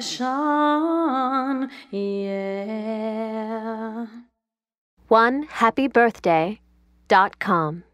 Sean, yeah. One happy birthday dot com.